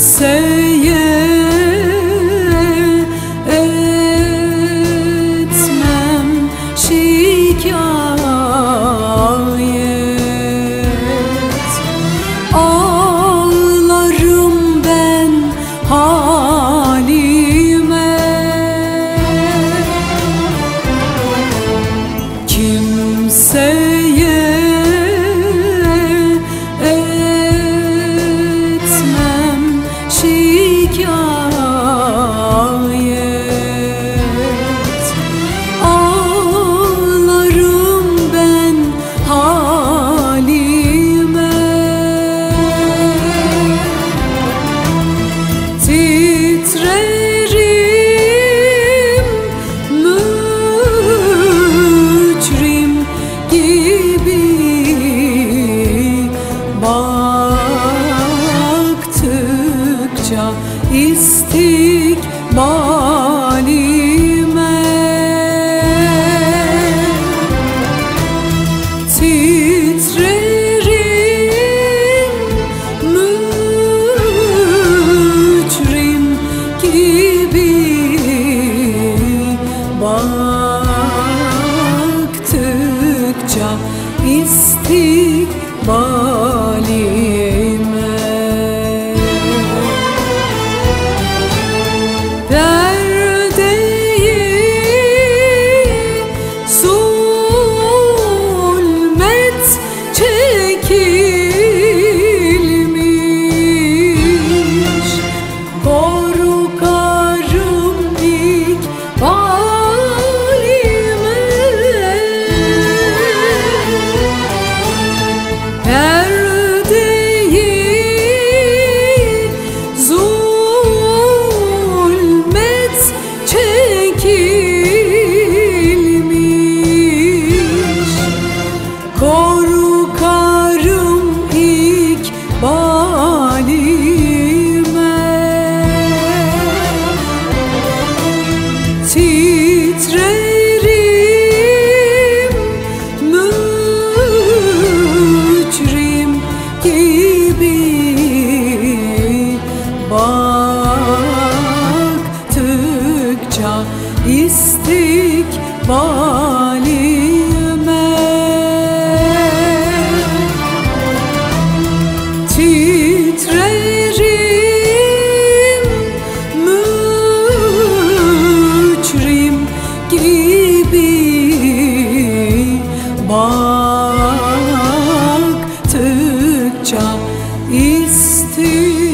say Baktıkça istikbalime Titrerim mücrim gibi Baktıkça istikbalime paşa istikbali Titrerim mücrim gibi Bak Türkçe istikbali